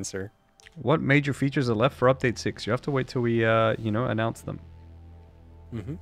answer. What major features are left for update six? You have to wait till we, uh, you know, announce them. Mm-hmm.